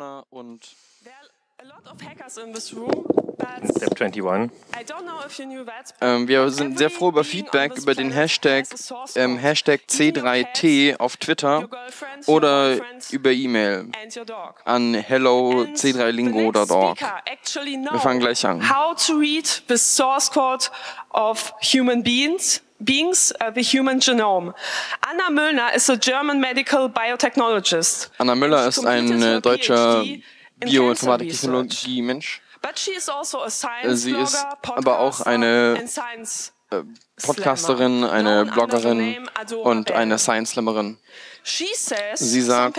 Corner und Step 21. ähm, wir sind sehr froh über Feedback über den Hashtag, ähm, Hashtag C3T auf Twitter oder über E-Mail an hello c3lingo.org. Wir fangen gleich an. How to read the source code of human beings. Beings, uh, the human genome. Anna Müllner is a German medical biotechnologist. Anna Müller ist ein äh, deutscher Bioinformatik-Technologie-Mensch. But she is also a science Sie ist aber auch eine äh, Podcasterin, eine Bloggerin Adora und eine Bell. Science-Slammerin. Sie sagt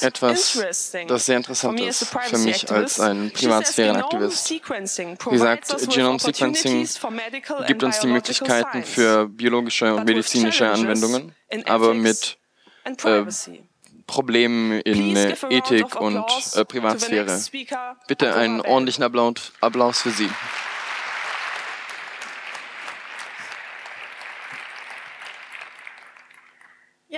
Etwas, das sehr interessant ist für mich als ein Privatsphärenaktivist. Sie sagt, Genome Sequencing gibt uns die Möglichkeiten für biologische und medizinische Anwendungen, aber mit privacy. Problemen in äh, Ethik und äh, Privatsphäre. Bitte einen ordentlichen Applaus für Sie. Yeah, um, hello and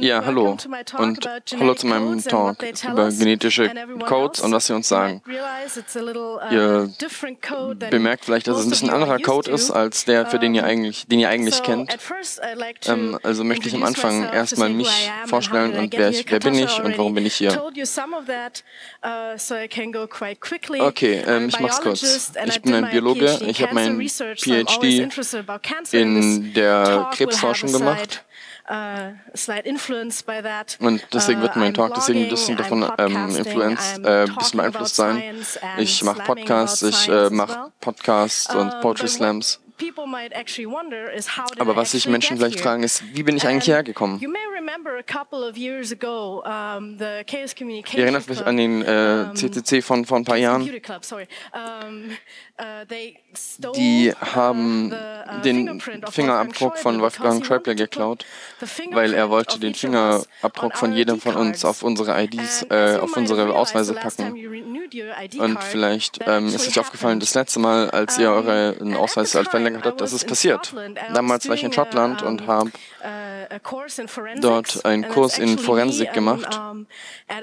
Ja, hallo und hallo zu meinem Talk über genetische Codes und was sie uns sagen. uh, Ihr Bemerkt vielleicht, dass es ein bisschen anderer Code ist als der, für den ihr eigentlich, den ihr eigentlich kennt. Ähm, also möchte ich am Anfang erstmal mich vorstellen und wer, ich, wer bin ich und warum bin ich hier. uh. Okay, ähm, ich mach's kurz. Ich bin ein Biologe. Ich habe meinen PhD in der Krebsforschung gemacht. Uh, slight influence by that. Und deswegen wird mein Uh, Talk deswegen ein bisschen davon ähm, influenced, äh, ein bisschen beeinflusst sein. Ich mache Podcasts, ich äh, mache. Podcasts und Poetry but what Slams. People might actually wonder is how did Aber was sich Menschen vielleicht here? fragen ist, wie bin ich eigentlich And hierher gekommen? You may remember a couple of years ago, the Chaos Communication Ihr erinnert mich Club, an den äh, CCC von vor ein paar Jahren. Uh, Die uh, haben uh, den Fingerabdruck von Wolfgang Schäuble geklaut, weil er wollte den Fingerabdruck on von jedem von uns auf unsere IDs, äh, auf unsere Ausweise packen. Und vielleicht ähm, ist euch aufgefallen, das letzte Mal, als ihr euren Ausweis the halt verlängert time, I habt, das was ist in passiert. Damals war ich in Schottland und habe uh, dort einen Kurs in Forensik gemacht. Äh,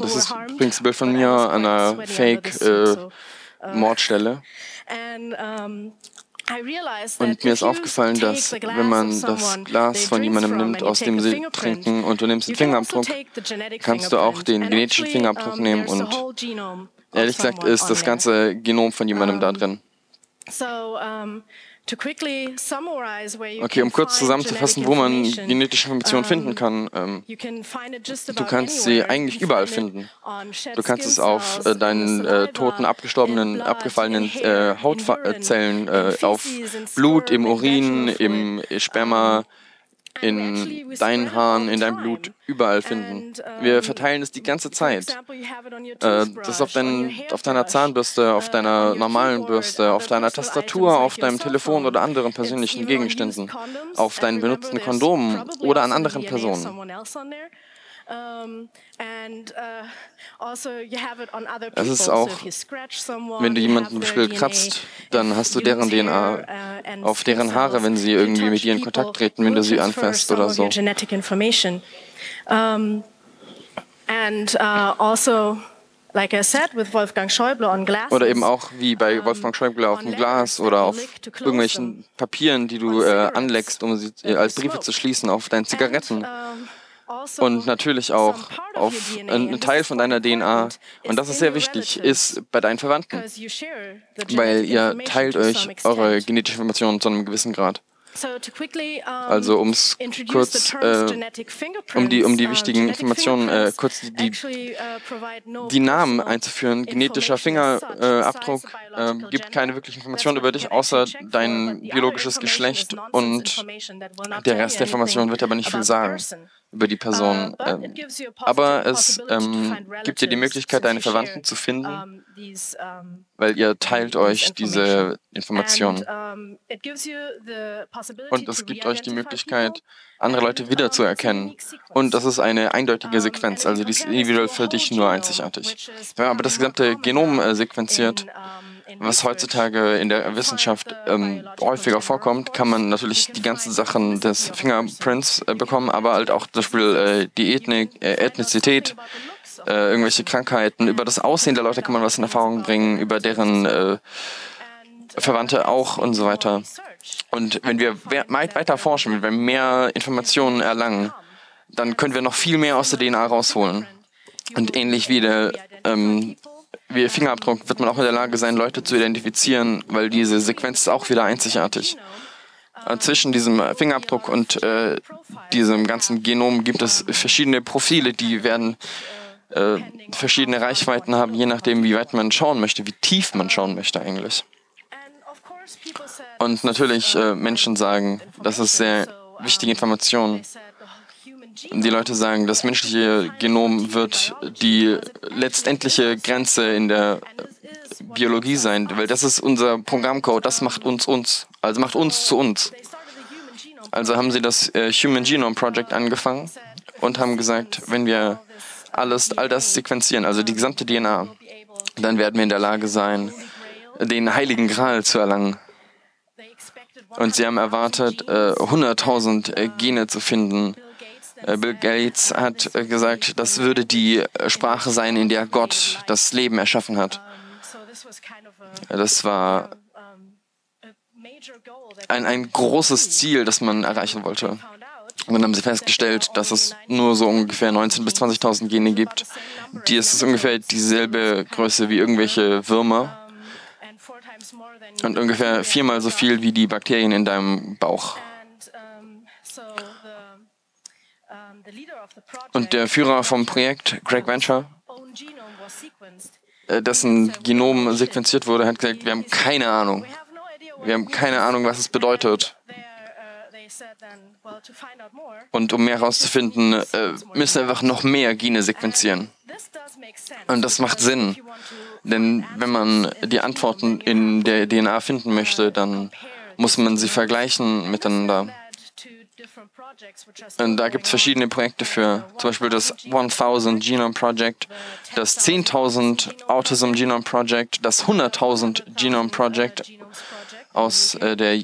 das ist übrigens ein Bild von mir an einer sweaty under the Fake suit, äh, uh, Und mir ist aufgefallen, dass wenn man das Glas von jemandem nimmt, aus dem sie trinken und du nimmst den Fingerabdruck, kannst du auch den genetischen Fingerabdruck nehmen und ehrlich gesagt ist das ganze Genom von jemandem da drin. Okay, um kurz zusammenzufassen, wo man genetische Informationen finden kann. Ähm, Du kannst sie eigentlich überall finden. Du kannst es auf äh, deinen äh, toten, abgestorbenen, abgefallenen äh, Hautzellen, äh, auf Blut, im in Urin, im. Sperma, in deinen Haaren, in deinem. Blut, überall finden. Wir verteilen es die ganze Zeit. Äh, Das ist auf, dein, auf deiner Zahnbürste, auf deiner normalen Bürste, auf deiner Tastatur, auf deinem Telefon oder anderen persönlichen Gegenständen, auf deinen benutzten Kondomen oder an anderen Personen. Uh, also Es ist auch, wenn du jemanden Beispiel DNA. kratzt, dann hast du deren DNA uh, auf deren Haare, wenn sie irgendwie mit dir in Kontakt treten, wenn du sie anfasst oder so. uh, also. Oder eben auch wie bei Wolfgang Schäuble auf dem Glas oder auf irgendwelchen. Papieren, die du äh, anleckst, um sie äh, als Briefe zu schließen, auf deinen Zigaretten. Also Und natürlich auch auf your DNA, ein and this Teil von deiner DNA. Und das ist sehr wichtig, ist bei deinen Verwandten. Weil ihr teilt euch eure genetische Informationen zu einem gewissen Grad. Also um es kurz, äh, um die, um die wichtigen genetic Informationen, äh, kurz die, die, uh, die Namen einzuführen. Genetischer information Fingerabdruck äh, biological gibt keine wirklichen Informationen über dich, außer dein biologisches information Geschlecht und information der Rest der Informationen anything wird aber nicht viel sagen über die Person. Uh, Ähm, aber es ähm, gibt dir die Möglichkeit, deine Verwandten zu finden, weil ihr teilt euch diese information. Informationen. Und es gibt euch die Möglichkeit, andere And, Leute wiederzuerkennen. Und das ist eine eindeutige Sequenz, also die ist individuell für dich nur einzigartig. Wenn man aber das gesamte Genom äh, sequenziert, was heutzutage in der Wissenschaft ähm, häufiger vorkommt, kann man natürlich die ganzen Sachen des Fingerprints äh, bekommen, aber halt auch zum Beispiel äh, die Ethnik, äh, Ethnizität, äh, irgendwelche Krankheiten. Über das Aussehen der Leute kann man was in Erfahrung bringen, über deren äh, Verwandte auch und so weiter. Und wenn wir weiter forschen, wenn wir mehr Informationen erlangen, dann können wir noch viel mehr aus der DNA rausholen. Und ähnlich wie der ähm, wie Fingerabdruck wird man auch in der Lage sein, Leute zu identifizieren, weil diese Sequenz ist auch wieder einzigartig. Äh, zwischen diesem Fingerabdruck und äh, diesem ganzen Genom gibt es verschiedene Profile, die werden äh, verschiedene Reichweiten haben, je nachdem, wie weit man schauen möchte, wie tief man schauen möchte eigentlich. Und natürlich, äh, Menschen sagen, das ist sehr wichtige Information. Die Leute sagen, das menschliche Genom wird die letztendliche Grenze in der Biologie sein, weil das ist unser Programmcode, das macht uns uns, also macht uns zu uns. Also haben sie das äh, Human Genome Project angefangen und haben gesagt, wenn wir alles, all das sequenzieren, also die gesamte DNA, dann werden wir in der Lage sein, den heiligen Gral zu erlangen. Und sie haben erwartet, äh, 100.000 äh, Gene zu finden. Äh, Bill Gates hat äh, gesagt, das würde die äh, Sprache sein, in der Gott das Leben erschaffen hat. Das war ein, ein großes Ziel, das man erreichen wollte. Und dann haben sie festgestellt, dass es nur so ungefähr 19.000 bis 20.000 Gene gibt. Die ist ungefähr dieselbe Größe wie irgendwelche Würmer und ungefähr viermal so viel wie die Bakterien in deinem Bauch. Und der Führer vom Projekt, Greg Venture, äh, dessen Genom sequenziert wurde, hat gesagt, wir haben keine Ahnung. Wir haben keine Ahnung, was es bedeutet. Und um mehr herauszufinden, äh, müssen wir einfach noch mehr Gene sequenzieren. Und das macht Sinn. Denn wenn man die Antworten in der DNA finden möchte, dann muss man sie vergleichen miteinander. Und da gibt es verschiedene Projekte für, zum Beispiel das 1000 Genome Project, das 10.000 Autism Genome Project, das 100.000 Genome Project aus, äh, der,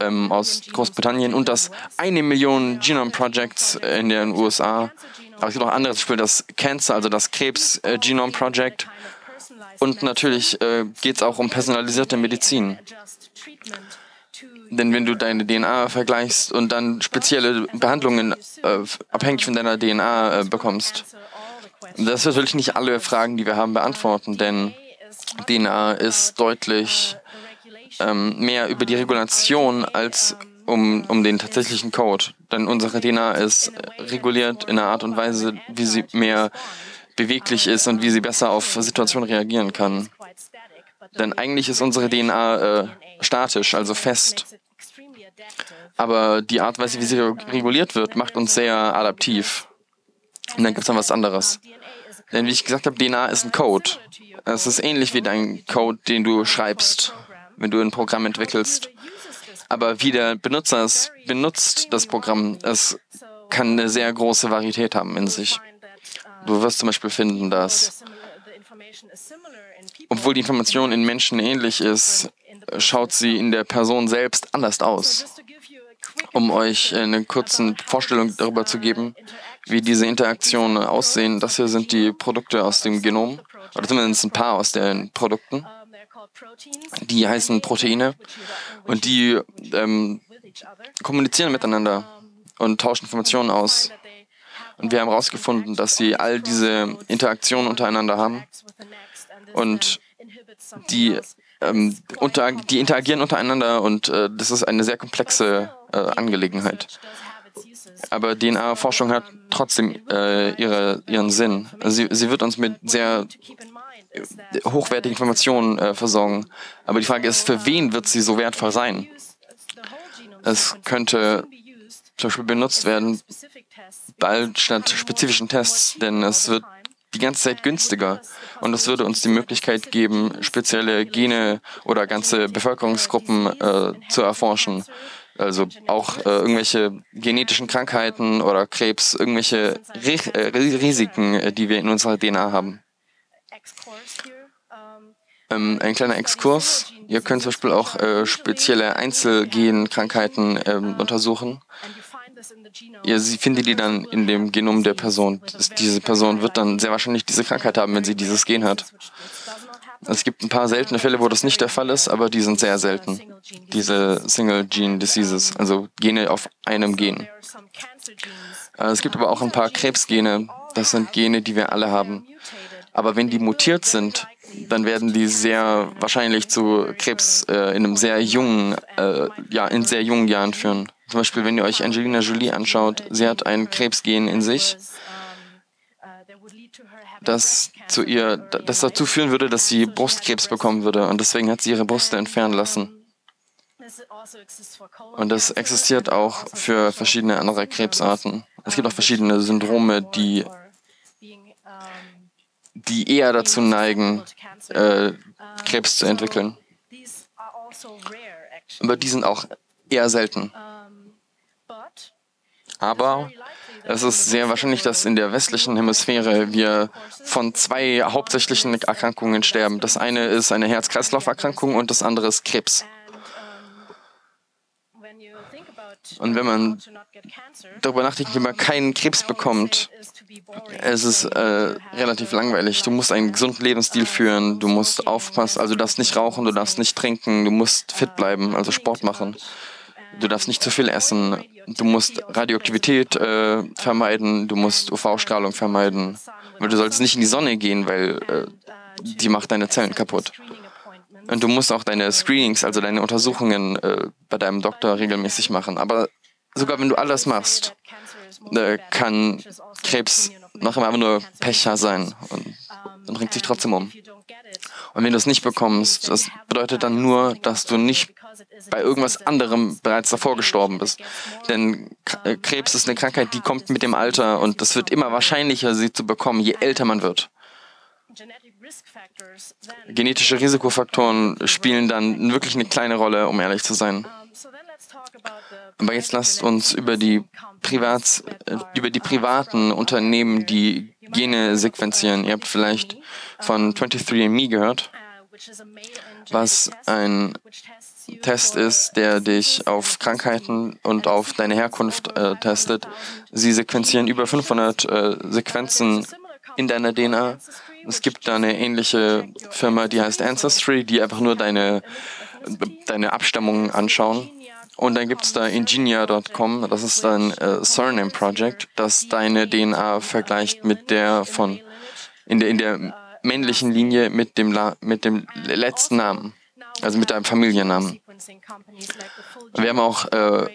ähm, aus Großbritannien und das 1 Million Genome Projects in den USA. Aber es gibt auch andere, zum Beispiel das Cancer, also das Krebs äh, Genome Project. Und natürlich äh, geht es auch um personalisierte Medizin. Denn wenn du deine DNA vergleichst und dann spezielle Behandlungen äh, abhängig von deiner DNA äh, bekommst, das wird wirklich nicht alle Fragen, die wir haben, beantworten, denn DNA ist deutlich ähm, mehr über die Regulation als um, um den tatsächlichen Code. Denn unsere DNA ist reguliert in einer Art und Weise, wie sie mehr beweglich ist und wie sie besser auf Situationen reagieren kann. Denn eigentlich ist unsere DNA äh, statisch, also fest. Aber die Art und Weise, wie sie reguliert wird, macht uns sehr adaptiv. Und dann gibt es noch was anderes. Denn wie ich gesagt habe, DNA ist ein Code. Es ist ähnlich wie dein Code, den du schreibst, wenn du ein Programm entwickelst. Aber wie der Benutzer es benutzt, das Programm, es kann eine sehr große Varietät haben in sich. Du wirst zum Beispiel finden, dass, obwohl die Information in Menschen ähnlich ist, schaut sie in der Person selbst anders aus. Um euch eine kurze Vorstellung darüber zu geben, wie diese Interaktionen aussehen, das hier sind die Produkte aus dem Genom, oder zumindest ein paar aus den Produkten. Die heißen Proteine und die ähm, kommunizieren miteinander und tauschen Informationen aus. Und wir haben herausgefunden, dass sie all diese Interaktionen untereinander haben und die, ähm, unter, die interagieren untereinander und äh, das ist eine sehr komplexe äh, Angelegenheit. Aber DNA-Forschung hat trotzdem äh, ihre, ihren Sinn. Sie, sie wird uns mit sehr hochwertigen Informationen äh, versorgen. Aber die Frage ist, für wen wird sie so wertvoll sein? Es könnte zum Beispiel benutzt werden, bald statt spezifischen Tests, denn es wird die ganze Zeit günstiger und es würde uns die Möglichkeit geben, spezielle Gene oder ganze Bevölkerungsgruppen äh, zu erforschen. Also auch äh, irgendwelche genetischen Krankheiten oder Krebs, irgendwelche Re äh, Risiken, äh, die wir in unserer DNA haben. Ähm, ein kleiner Exkurs. Ihr könnt zum Beispiel auch äh, spezielle Einzelgenkrankheiten äh, untersuchen. Ihr findet die dann in dem Genom der Person. Diese Person wird dann sehr wahrscheinlich diese Krankheit haben, wenn sie dieses Gen hat. Es gibt ein paar seltene Fälle, wo das nicht der Fall ist, aber die sind sehr selten. Diese Single Gene Diseases, also Gene auf einem Gen. Äh, es gibt aber auch ein paar Krebsgene. Das sind Gene, die wir alle haben. Aber wenn die mutiert sind, dann werden die sehr wahrscheinlich zu Krebs äh, in einem sehr jungen, äh, ja, in sehr jungen Jahren führen. Zum Beispiel, wenn ihr euch Angelina Jolie anschaut, sie hat ein Krebsgen in sich das zu ihr, das dazu führen würde, dass sie Brustkrebs bekommen würde. Und deswegen hat sie ihre Brüste entfernen lassen. Und das existiert auch für verschiedene andere Krebsarten. Es gibt auch verschiedene Syndrome, die, die eher dazu neigen, äh, Krebs zu entwickeln. Aber die sind auch eher selten. Aber es ist sehr wahrscheinlich, dass in der westlichen Hemisphäre wir von zwei hauptsächlichen Erkrankungen sterben. Das eine ist eine Herz-Kreislauf-Erkrankung und das andere ist Krebs. Und wenn man darüber nachdenkt, wie man keinen Krebs bekommt, es ist äh, relativ langweilig. Du musst einen gesunden Lebensstil führen, du musst aufpassen, also du darfst nicht rauchen, du darfst nicht trinken, du musst fit bleiben, also Sport machen. Du darfst nicht zu viel essen. Du musst Radioaktivität äh, vermeiden. Du musst UV-Strahlung vermeiden. Weil du solltest nicht in die Sonne gehen, weil äh, die macht deine Zellen kaputt. Und du musst auch deine Screenings, also deine Untersuchungen äh, bei deinem Doktor regelmäßig machen. Aber sogar wenn du alles machst, äh, kann Krebs noch immer nur Pecher sein und dann bringt sich trotzdem um. Und wenn du es nicht bekommst, das bedeutet dann nur, dass du nicht bei irgendwas anderem bereits davor gestorben bist. Denn äh, Krebs ist eine Krankheit, die kommt mit dem Alter und es wird immer wahrscheinlicher, sie zu bekommen, je älter man wird. Genetische Risikofaktoren spielen dann wirklich eine kleine Rolle, um ehrlich zu sein. Aber jetzt lasst uns über die, Privats, äh, über die privaten Unternehmen, die Gene sequenzieren. Ihr habt vielleicht von 23andMe gehört, was ein Test ist, der dich auf Krankheiten und auf deine Herkunft äh, testet. Sie sequenzieren über 500 äh, Sequenzen in deiner DNA. Es gibt da eine ähnliche Firma, die heißt Ancestry, die einfach nur deine, deine Abstammung anschauen. Und dann gibt es da Ingenia.com, das ist ein äh, Surname Project, das deine DNA vergleicht mit der von in der, in der männlichen Linie mit dem, mit dem letzten Namen also mit deinem Familiennamen. Wir haben auch äh,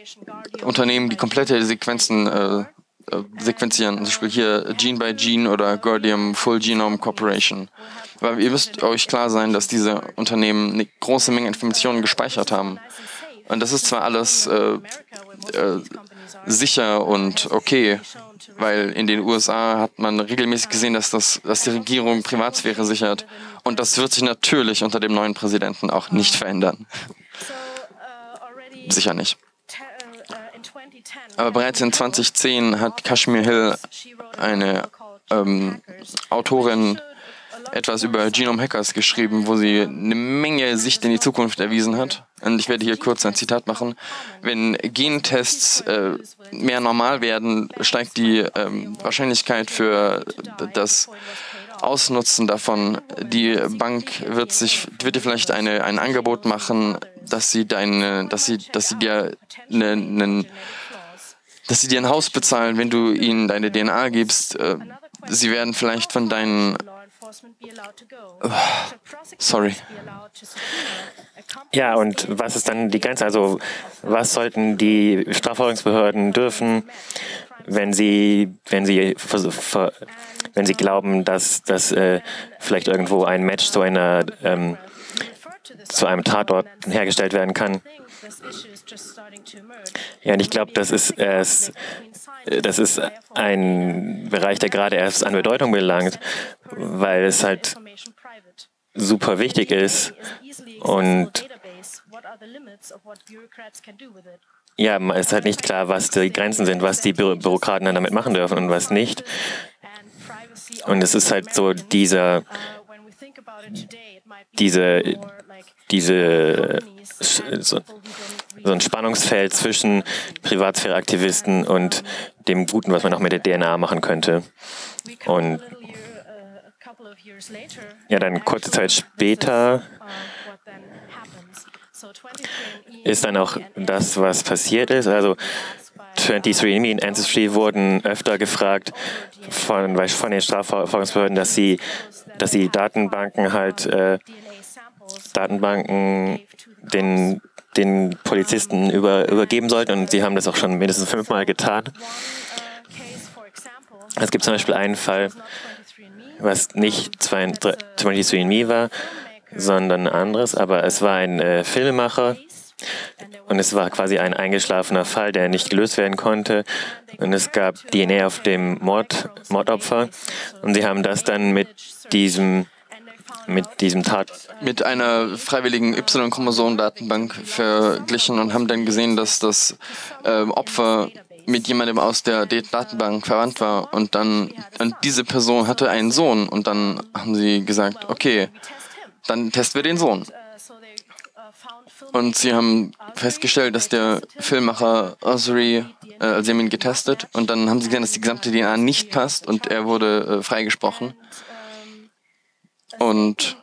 Unternehmen, die komplette Sequenzen äh, äh, sequenzieren, zum Beispiel hier Gene by Gene oder Gordium Full Genome Corporation. Aber ihr müsst euch klar sein, dass diese Unternehmen eine große Menge Informationen gespeichert haben. Und das ist zwar alles äh, äh, sicher und okay, weil in den USA hat man regelmäßig gesehen, dass, das, dass die Regierung Privatsphäre sichert. Und das wird sich natürlich unter dem neuen Präsidenten auch nicht verändern. Sicher nicht. Aber bereits in 2010 hat Kashmir Hill, eine ähm, Autorin, etwas über Genome Hackers geschrieben, wo sie eine Menge Sicht in die Zukunft erwiesen hat. Und ich werde hier kurz ein Zitat machen. Wenn Gentests äh, mehr normal werden, steigt die ähm, Wahrscheinlichkeit für das Ausnutzen davon. Die Bank wird sich, wird dir vielleicht eine, ein Angebot machen, dass sie deine, dass sie, dass sie dir eine, einen, dass sie dir ein Haus bezahlen, wenn du ihnen deine DNA gibst. Äh, sie werden vielleicht von deinen Sorry. Ja, und was ist dann die Grenze? Also, was sollten die Strafverfolgungsbehörden dürfen, wenn sie, wenn sie, wenn sie glauben, dass, dass äh, vielleicht irgendwo ein Match zu einer ähm, zu einem Tatort hergestellt werden kann? Ja, und ich glaube, das ist erst, das ist ein Bereich, der gerade erst an Bedeutung gelangt, weil es halt super wichtig ist und ja, es ist halt nicht klar, was die Grenzen sind, was die Bü Bürokraten dann damit machen dürfen und was nicht. Und es ist halt so dieser diese, diese so, so ein Spannungsfeld zwischen Privatsphäreaktivisten und dem Guten, was man auch mit der DNA machen könnte. Und ja, dann kurze Zeit später ist dann auch das, was passiert ist. Also 23andMe und Ancestry wurden öfter gefragt von, von den Strafverfolgungsbehörden, dass sie, dass sie Datenbanken halt äh, Datenbanken den, den Polizisten über, übergeben sollten und sie haben das auch schon mindestens fünfmal getan. Es gibt zum Beispiel einen Fall, was nicht 23andMe war, sondern ein anderes, aber es war ein äh, Filmemacher, und es war quasi ein eingeschlafener Fall, der nicht gelöst werden konnte. Und es gab DNA auf dem Mord, Mordopfer. Und sie haben das dann mit diesem mit diesem Tat mit einer freiwilligen Y-Chromosom-Datenbank verglichen und haben dann gesehen, dass das äh, Opfer mit jemandem aus der Datenbank verwandt war und dann und diese Person hatte einen Sohn und dann haben sie gesagt, okay, dann testen wir den Sohn. Und sie haben festgestellt, dass der Filmmacher Osiri, äh, sie haben ihn getestet und dann haben sie gesehen, dass die gesamte DNA nicht passt und er wurde äh, freigesprochen. Und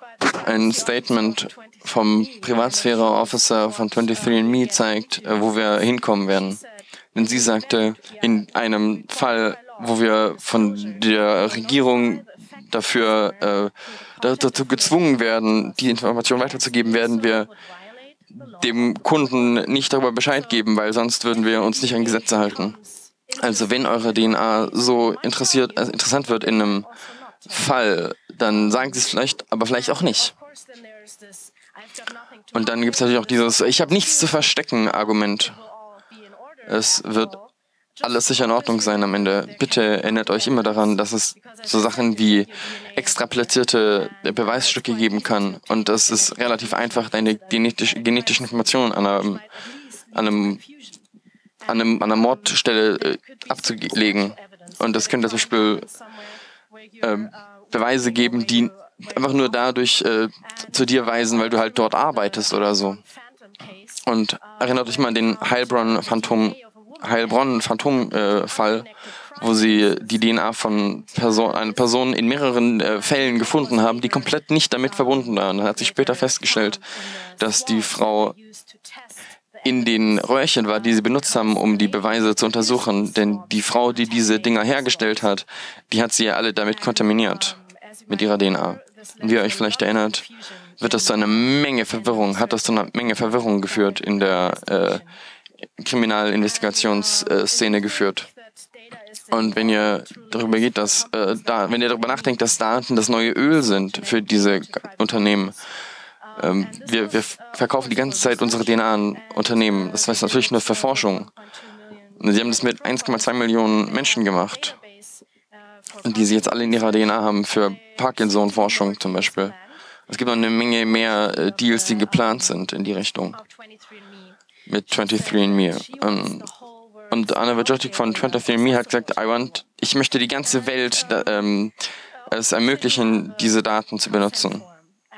ein Statement vom Privatsphäre-Officer von 23andMe zeigt, äh, wo wir hinkommen werden. Denn sie sagte, in einem Fall, wo wir von der Regierung dafür äh, dazu gezwungen werden, die Information weiterzugeben, werden wir dem Kunden nicht darüber Bescheid geben, weil sonst würden wir uns nicht an Gesetze halten. Also wenn eure DNA so interessiert, äh, interessant wird in einem Fall, dann sagen sie es vielleicht, aber vielleicht auch nicht. Und dann gibt es natürlich auch dieses Ich habe nichts zu verstecken Argument. Es wird alles sicher in Ordnung sein am Ende. Bitte erinnert euch immer daran, dass es so Sachen wie extraplatzierte Beweisstücke geben kann und es relativ einfach deine genetisch, genetische Informationen an einem, an einem, an einem, an einer Mordstelle äh, abzulegen. Und das könnte zum Beispiel äh, Beweise geben, die einfach nur dadurch äh, zu dir weisen, weil du halt dort arbeitest oder so. Und erinnert euch mal an den Heilbronn-Phantom Heilbronn-Phantomfall, äh, wo sie die DNA von Person, einer Person in mehreren äh, Fällen gefunden haben, die komplett nicht damit verbunden waren. Da hat sich später festgestellt, dass die Frau in den Röhrchen war, die sie benutzt haben, um die Beweise zu untersuchen. Denn die Frau, die diese Dinger hergestellt hat, die hat sie ja alle damit kontaminiert, mit ihrer DNA. Wie ihr euch vielleicht erinnert, wird das zu einer Menge Verwirrung, hat das zu einer Menge Verwirrung geführt in der äh, Kriminalinvestigationsszene geführt. Und wenn ihr darüber geht, dass äh, da, wenn ihr darüber nachdenkt, dass Daten das neue Öl sind für diese Unternehmen, ähm, wir, wir verkaufen die ganze Zeit unsere DNA an Unternehmen. Das heißt natürlich nur für Forschung. Sie haben das mit 1,2 Millionen Menschen gemacht, die sie jetzt alle in ihrer DNA haben für Parkinson-Forschung zum Beispiel. Es gibt noch eine Menge mehr äh, Deals, die geplant sind in die Richtung mit 23andMe. Um, und Anna Vajotic von 23andMe hat gesagt, I want, ich möchte die ganze Welt ähm, es ermöglichen, diese Daten zu benutzen.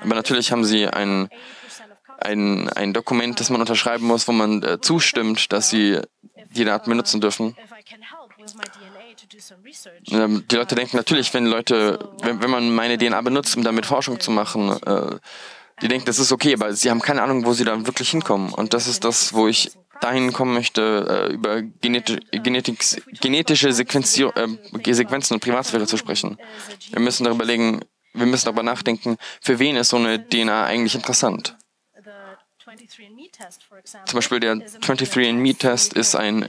Aber natürlich haben sie ein, ein, ein Dokument, das man unterschreiben muss, wo man äh, zustimmt, dass sie die Daten benutzen dürfen. Ähm, die Leute denken natürlich, wenn Leute, wenn, wenn man meine DNA benutzt, um damit Forschung zu machen, äh, die denken, das ist okay, aber sie haben keine Ahnung, wo sie dann wirklich hinkommen. Und das ist das, wo ich dahin kommen möchte, äh, über Geneti Genetik, genetische Sequenzi äh, Sequenzen und Privatsphäre zu sprechen. Wir müssen darüber legen, wir müssen darüber nachdenken, für wen ist so eine DNA eigentlich interessant. Zum Beispiel der 23andMe-Test ist ein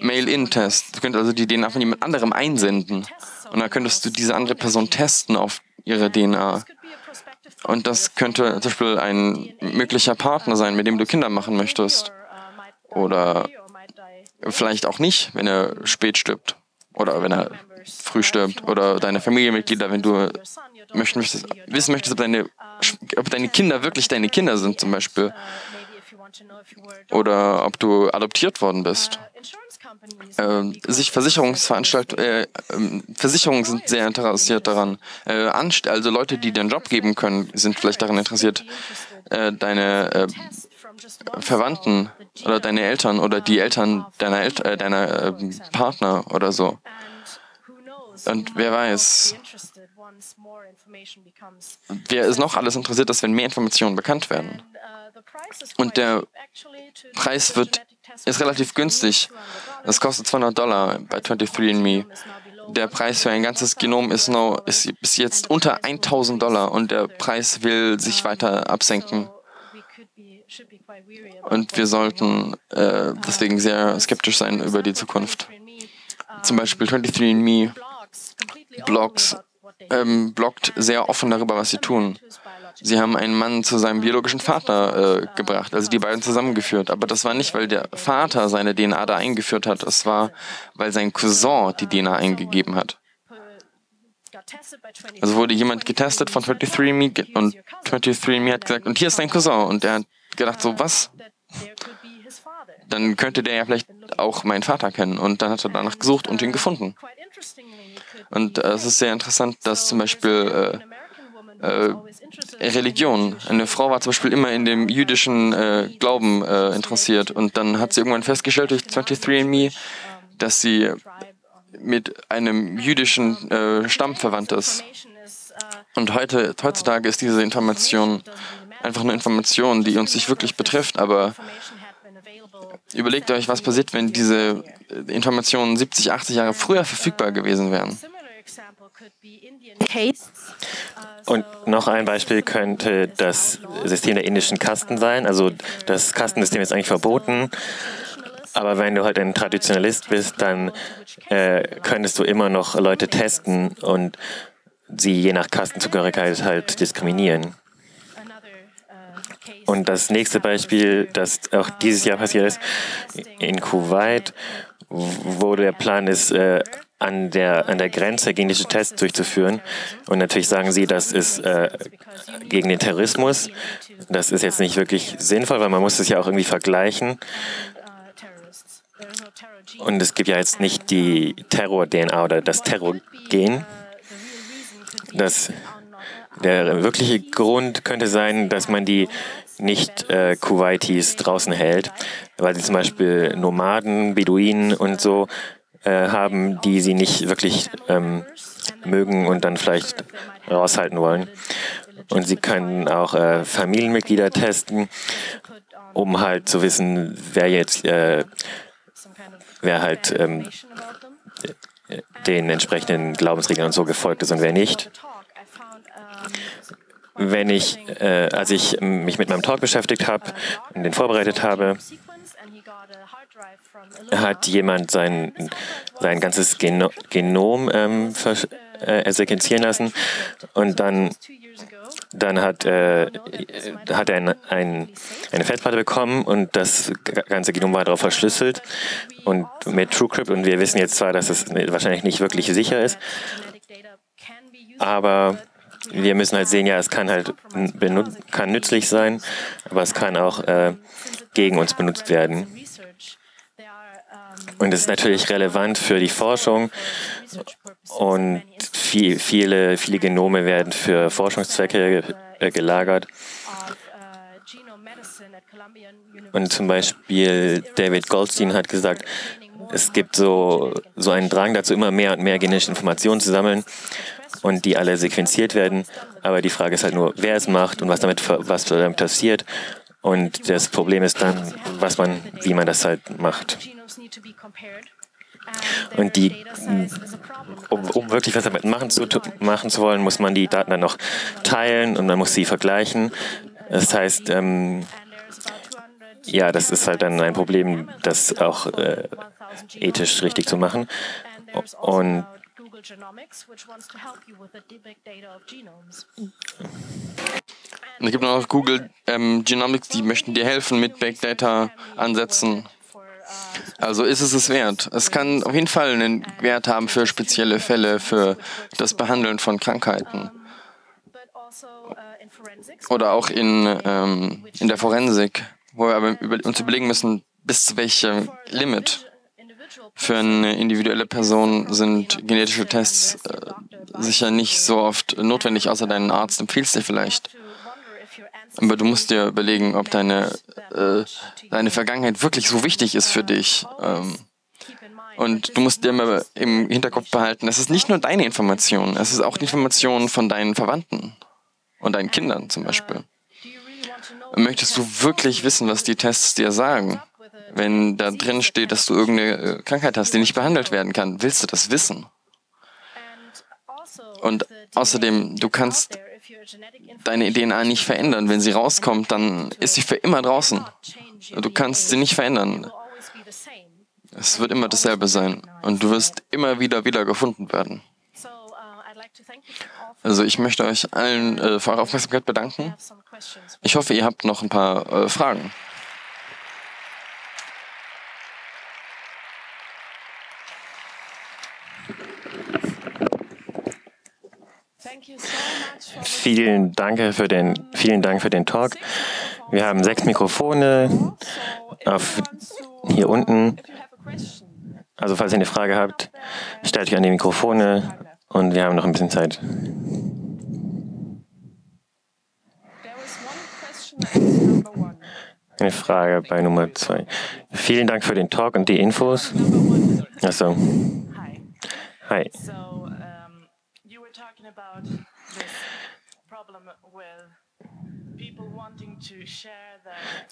Mail-In-Test. Du könntest also die DNA von jemand anderem einsenden und dann könntest du diese andere Person testen auf ihre DNA. Und das könnte zum Beispiel ein möglicher Partner sein, mit dem du Kinder machen möchtest. Oder vielleicht auch nicht, wenn er spät stirbt. Oder wenn er früh stirbt. Oder deine Familienmitglieder, wenn du möchten möchtest, wissen möchtest, ob deine, ob deine Kinder wirklich deine Kinder sind, zum Beispiel. Oder ob du adoptiert worden bist. Äh, sich Versicherungsveranstaltungen, äh, ähm, Versicherungen sind sehr interessiert daran. Äh, also Leute, die den Job geben können, sind vielleicht daran interessiert, äh, deine äh, Verwandten oder deine Eltern oder die Eltern deiner, El äh, deiner äh, Partner oder so. Und wer weiß, wer ist noch alles interessiert, dass wenn mehr Informationen bekannt werden. Und der Preis wird, ist relativ günstig. Das kostet 200 Dollar bei 23andMe. Der Preis für ein ganzes Genom ist, no, ist bis jetzt unter 1000 Dollar und der Preis will sich weiter absenken. Und wir sollten äh, deswegen sehr skeptisch sein über die Zukunft. Zum Beispiel 23andMe Blogs ähm, bloggt sehr offen darüber, was sie tun. Sie haben einen Mann zu seinem biologischen Vater äh, gebracht, also die beiden zusammengeführt. Aber das war nicht, weil der Vater seine DNA da eingeführt hat. Es war, weil sein Cousin die DNA eingegeben hat. Also wurde jemand getestet von 23andMe und 23andMe hat gesagt, und hier ist dein Cousin. Und er hat gedacht, so was? Dann könnte der ja vielleicht auch meinen Vater kennen. Und dann hat er danach gesucht und ihn gefunden. Und äh, es ist sehr interessant, dass zum Beispiel äh, äh, Religion, eine Frau war zum Beispiel immer in dem jüdischen äh, Glauben äh, interessiert und dann hat sie irgendwann festgestellt durch 23andMe, dass sie mit einem jüdischen äh, Stamm verwandt ist. Und heute, heutzutage ist diese Information einfach eine Information, die uns nicht wirklich betrifft, aber überlegt euch, was passiert, wenn diese Informationen 70, 80 Jahre früher verfügbar gewesen wären. Und noch ein Beispiel könnte das System der indischen Kasten sein. Also das Kastensystem ist eigentlich verboten. Aber wenn du halt ein Traditionalist bist, dann äh, könntest du immer noch Leute testen und sie je nach Kastenzugehörigkeit halt diskriminieren. Und das nächste Beispiel, das auch dieses Jahr passiert ist, in Kuwait, wo der Plan ist, äh, an der, an der Grenze genetische Tests durchzuführen. Und natürlich sagen sie, das ist äh, gegen den Terrorismus. Das ist jetzt nicht wirklich sinnvoll, weil man muss es ja auch irgendwie vergleichen. Und es gibt ja jetzt nicht die Terror-DNA oder das Terror-Gen. Das, der wirkliche Grund könnte sein, dass man die nicht äh, Kuwaitis draußen hält, weil sie zum Beispiel Nomaden, Beduinen und so äh, haben, die sie nicht wirklich ähm, mögen und dann vielleicht raushalten wollen. Und sie können auch äh, Familienmitglieder testen, um halt zu wissen, wer jetzt, äh, wer halt ähm, den entsprechenden Glaubensregeln und so gefolgt ist und wer nicht. Wenn ich, äh, als ich mich mit meinem Talk beschäftigt habe und den vorbereitet habe, hat jemand sein, sein ganzes Geno Genom ähm, äh, sequenzieren lassen und dann, dann hat, äh, hat er ein, ein, eine Festplatte bekommen und das ganze Genom war darauf verschlüsselt und mit TrueCrypt und wir wissen jetzt zwar, dass es wahrscheinlich nicht wirklich sicher ist, aber wir müssen halt sehen, ja, es kann halt kann nützlich sein, aber es kann auch äh, gegen uns benutzt werden. Und es ist natürlich relevant für die Forschung und viel, viele, viele Genome werden für Forschungszwecke äh, gelagert. Und zum Beispiel David Goldstein hat gesagt, es gibt so, so einen Drang dazu, immer mehr und mehr genetische Informationen zu sammeln und die alle sequenziert werden. Aber die Frage ist halt nur, wer es macht und was damit, was damit passiert. Und das Problem ist dann, was man, wie man das halt macht. Und die, um, um, wirklich was damit machen zu, machen zu wollen, muss man die Daten dann noch teilen und man muss sie vergleichen. Das heißt, ähm, ja, das ist halt dann ein Problem, das auch äh, ethisch richtig zu machen. Und und es gibt noch Google ähm, Genomics, die möchten dir helfen mit Big Data Ansätzen. Also ist es es wert. Es kann auf jeden Fall einen Wert haben für spezielle Fälle, für das Behandeln von Krankheiten. Oder auch in, ähm, in der Forensik, wo wir aber uns überlegen müssen, bis zu welchem Limit. Für eine individuelle Person sind genetische Tests äh, sicher nicht so oft notwendig, außer dein Arzt empfiehlt es dir vielleicht. Aber du musst dir überlegen, ob deine, äh, deine Vergangenheit wirklich so wichtig ist für dich. Ähm, und du musst dir immer im Hinterkopf behalten, es ist nicht nur deine Information, es ist auch die Information von deinen Verwandten und deinen Kindern zum Beispiel. Möchtest du wirklich wissen, was die Tests dir sagen? Wenn da drin steht, dass du irgendeine äh, Krankheit hast, die nicht behandelt werden kann, willst du das wissen? Und außerdem, du kannst deine DNA nicht verändern. Wenn sie rauskommt, dann ist sie für immer draußen. Du kannst sie nicht verändern. Es wird immer dasselbe sein und du wirst immer wieder wieder gefunden werden. Also ich möchte euch allen äh, für eure Aufmerksamkeit bedanken. Ich hoffe, ihr habt noch ein paar äh, Fragen. Vielen Dank für den, vielen Dank für den Talk. Wir haben sechs Mikrofone auf, hier unten. Also falls ihr eine Frage habt, stellt euch an die Mikrofone und wir haben noch ein bisschen Zeit. Eine Frage bei Nummer zwei. Vielen Dank für den Talk und die Infos. Achso. Hi.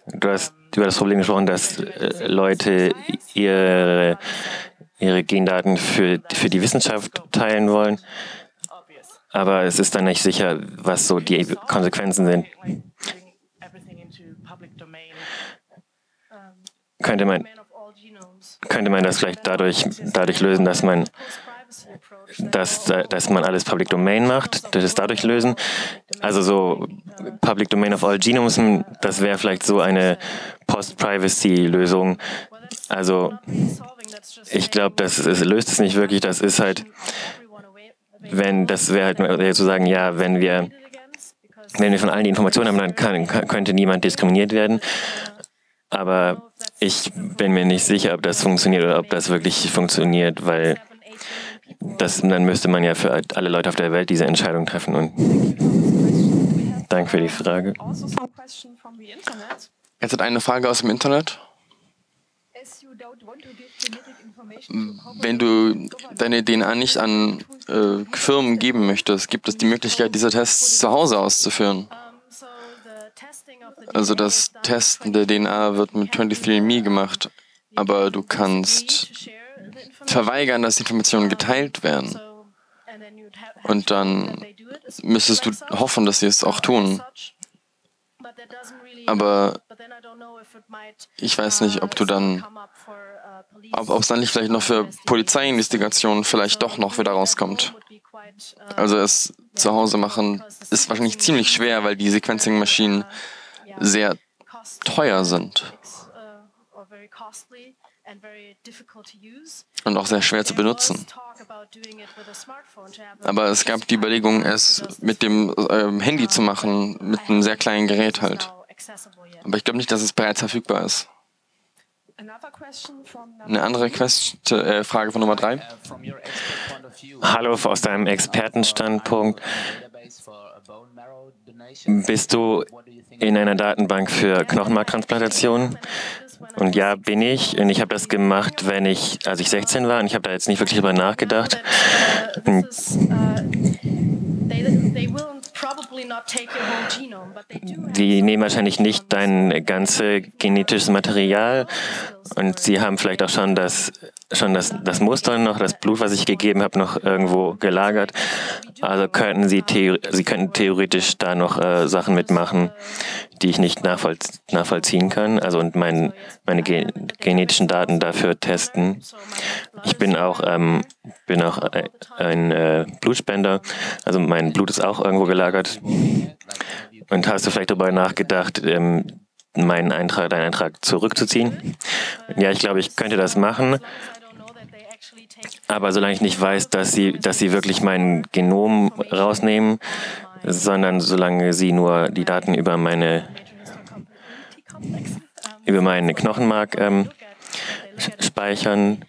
Du hast über das Problem gesprochen, dass äh, Leute ihre, ihre Gendaten für, für die Wissenschaft teilen wollen, aber es ist dann nicht sicher, was so die Konsequenzen sind. Könnte man, könnte man das vielleicht dadurch, dadurch lösen, dass man dass, dass man alles Public Domain macht, das ist dadurch lösen. Also so Public Domain of All Genomes, das wäre vielleicht so eine Post-Privacy-Lösung. Also ich glaube, das, das löst es nicht wirklich. Das ist halt, wenn das wäre halt zu sagen, ja, wenn wir wenn wir von allen die Informationen haben, dann kann, könnte niemand diskriminiert werden. Aber ich bin mir nicht sicher, ob das funktioniert oder ob das wirklich funktioniert, weil das, dann müsste man ja für alle Leute auf der Welt diese Entscheidung treffen. Und danke für die Frage. Jetzt hat eine Frage aus dem Internet. Wenn du deine DNA nicht an äh, Firmen geben möchtest, gibt es die Möglichkeit, diese Tests zu Hause auszuführen. Also das Testen der DNA wird mit 23andMe gemacht, aber du kannst verweigern, dass Informationen geteilt werden. Und dann müsstest du hoffen, dass sie es auch tun. Aber ich weiß nicht, ob du dann, ob, ob es dann nicht vielleicht noch für Polizeiinvestigationen vielleicht doch noch wieder rauskommt. Also es zu Hause machen ist wahrscheinlich ziemlich schwer, weil die Sequencing-Maschinen sehr teuer sind und auch sehr schwer zu benutzen. Aber es gab die Überlegung, es mit dem äh, Handy zu machen, mit einem sehr kleinen Gerät halt. Aber ich glaube nicht, dass es bereits verfügbar ist. Eine andere Quest äh, Frage von Nummer drei. Hallo, aus deinem Expertenstandpunkt. Bist du in einer Datenbank für Knochenmarktransplantation? Und ja, bin ich. Und ich habe das gemacht, wenn ich, als ich 16 war. Und ich habe da jetzt nicht wirklich drüber nachgedacht. Und die nehmen wahrscheinlich nicht dein ganzes genetisches Material und sie haben vielleicht auch schon das, schon das, das Muster noch, das Blut, was ich gegeben habe, noch irgendwo gelagert. Also könnten sie, sie könnten theoretisch da noch äh, Sachen mitmachen, die ich nicht nachvoll nachvollziehen kann. Also und mein, meine ge genetischen Daten dafür testen. Ich bin auch, ähm, bin auch ein äh, Blutspender. Also mein Blut ist auch irgendwo gelagert. Und hast du vielleicht darüber nachgedacht, ähm, meinen Eintrag, deinen Eintrag zurückzuziehen? Ja, ich glaube, ich könnte das machen. Aber solange ich nicht weiß, dass sie, dass sie wirklich mein Genom rausnehmen, sondern solange sie nur die Daten über meine über meinen Knochenmark ähm, speichern,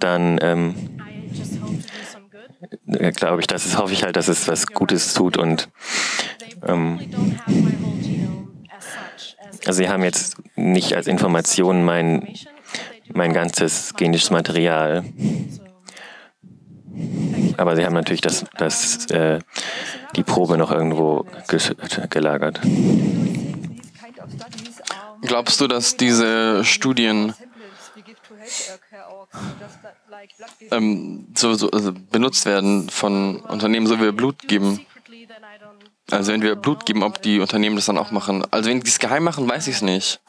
dann ähm, glaube ich, dass es hoffe ich halt, dass es was Gutes tut und ähm, also sie haben jetzt nicht als Information mein, mein ganzes genisches Material. Aber sie haben natürlich das, das, äh, die Probe noch irgendwo gelagert. Glaubst du, dass diese Studien ähm, so, so also benutzt werden von Unternehmen, so wie wir Blut geben? Also wenn wir Blut geben, ob die Unternehmen das dann auch machen. Also wenn die es geheim machen, weiß ich es nicht.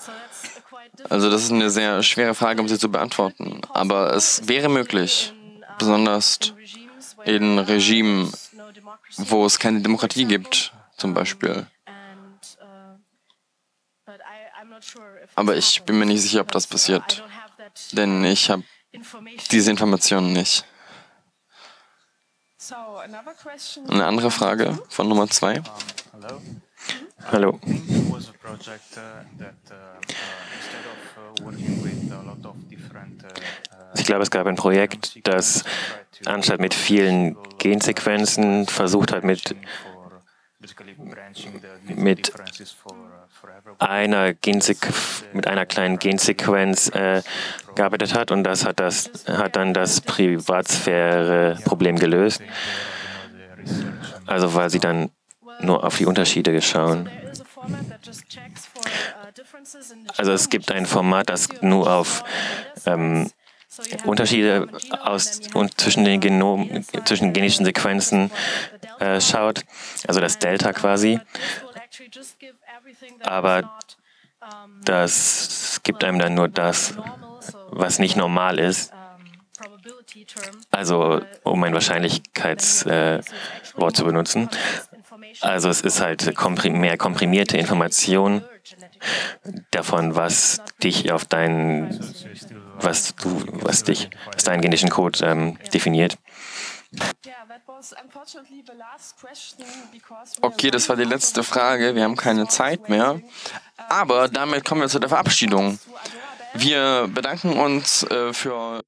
Also das ist eine sehr schwere Frage, um sie zu beantworten. Aber es wäre möglich, besonders in Regimen, wo es keine Demokratie gibt, zum Beispiel. Aber ich bin mir nicht sicher, ob das passiert. Denn ich habe diese Informationen nicht. Eine andere Frage von Nummer zwei. Hallo. Ich glaube, es gab ein Projekt, das anstatt mit vielen Gensequenzen versucht hat, mit, mit einer, mit einer kleinen Gensequenz äh, gearbeitet hat und das hat, das hat dann das Privatsphäre-Problem gelöst. Also weil sie dann nur auf die Unterschiede schauen. Also es gibt ein Format, das nur auf ähm, Unterschiede aus, und zwischen den Genom, zwischen genetischen Sequenzen äh, schaut, also das Delta quasi. Aber das gibt einem dann nur das, was nicht normal ist. Also, um ein Wahrscheinlichkeitswort äh, zu benutzen. Also, es ist halt komprim mehr komprimierte Information davon, was dich auf deinen, was du, was dich, was deinen genetischen Code ähm, definiert. Okay, das war die letzte Frage. Wir haben keine Zeit mehr. Aber damit kommen wir zu der Verabschiedung. Wir bedanken uns äh, für